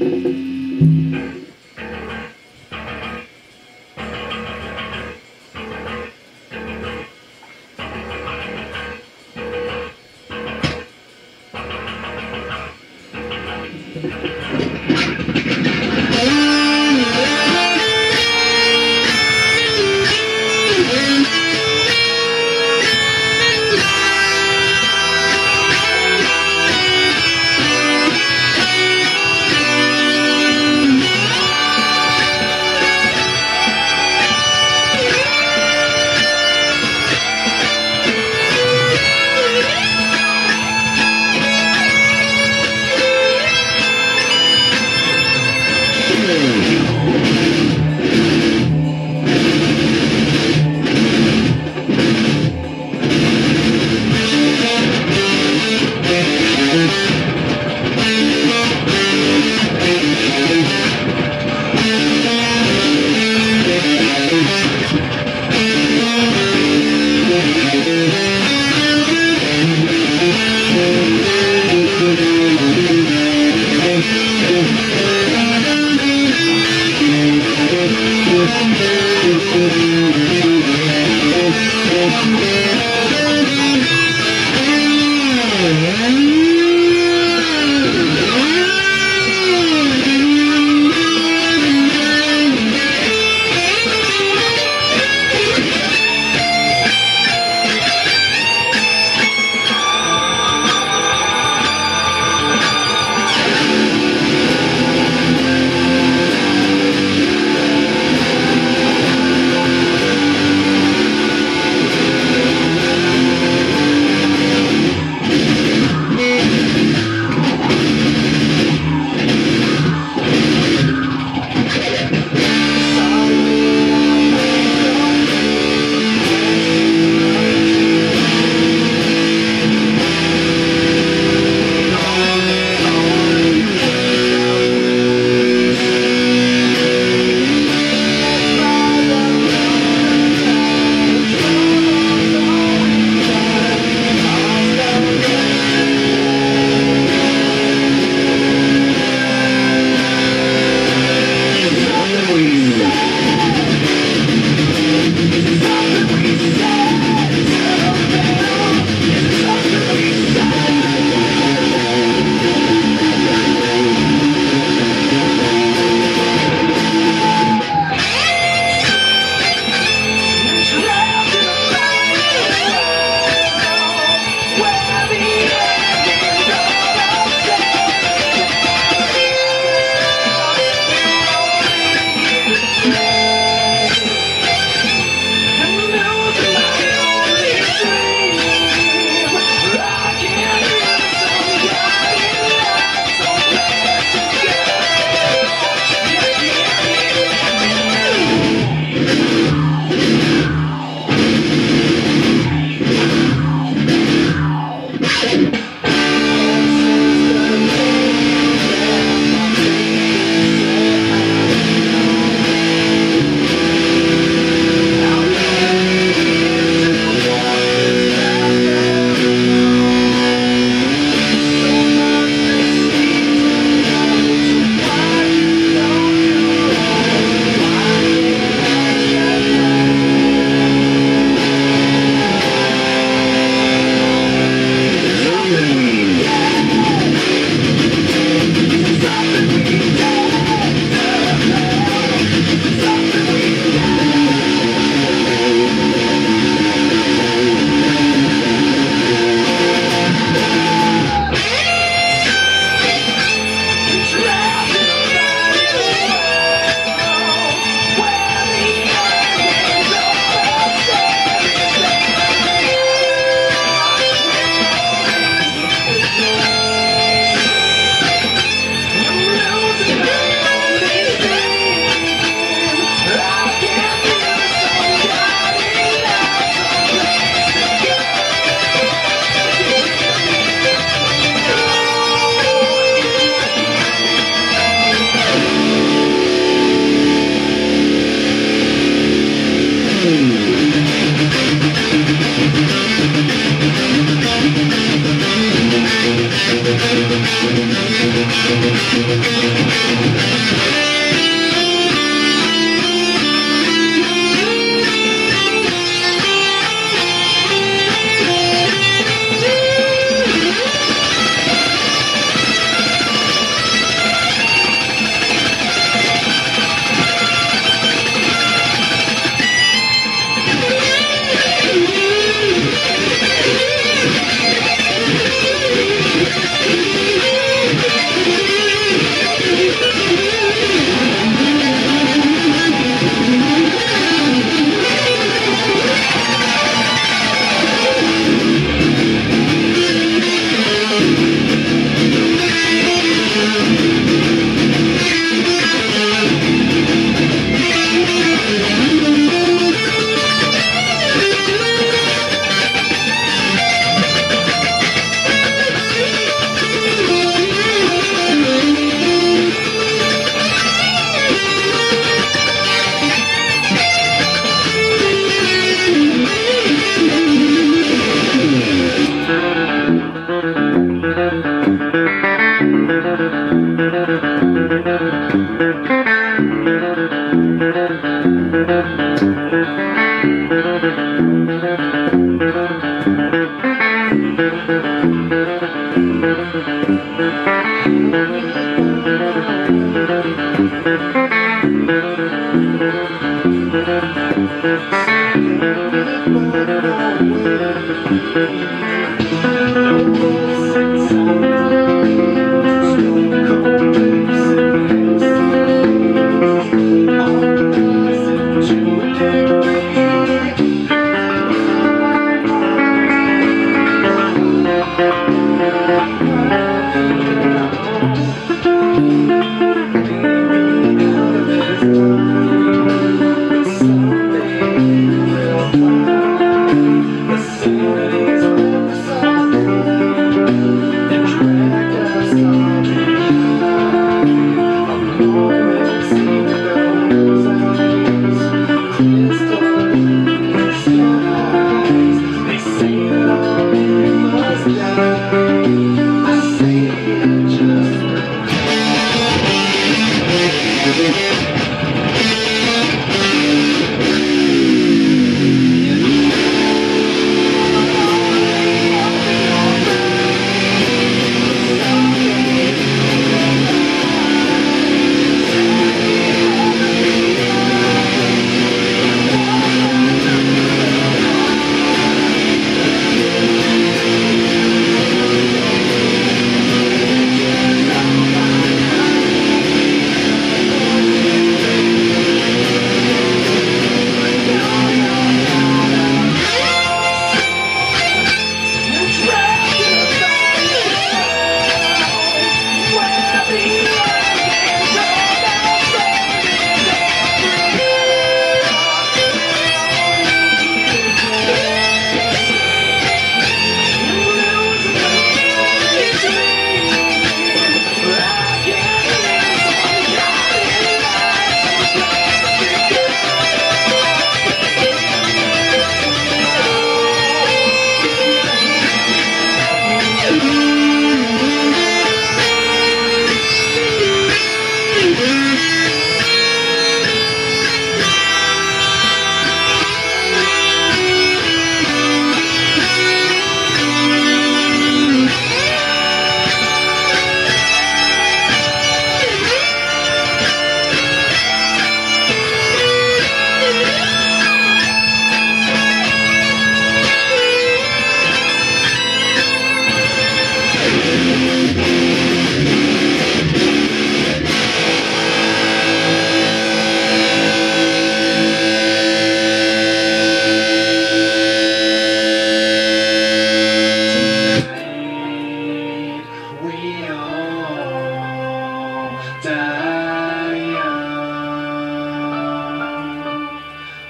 Thank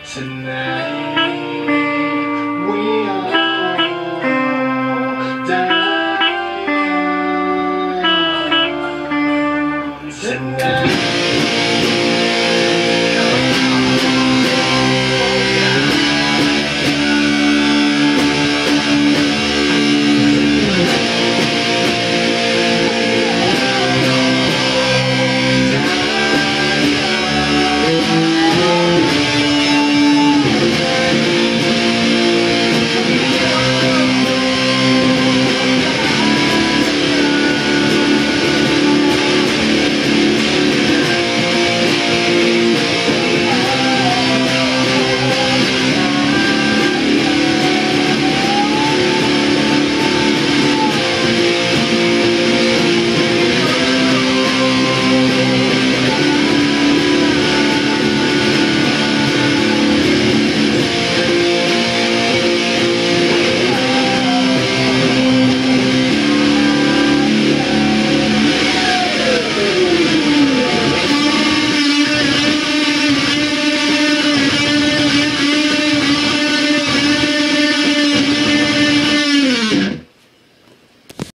Tonight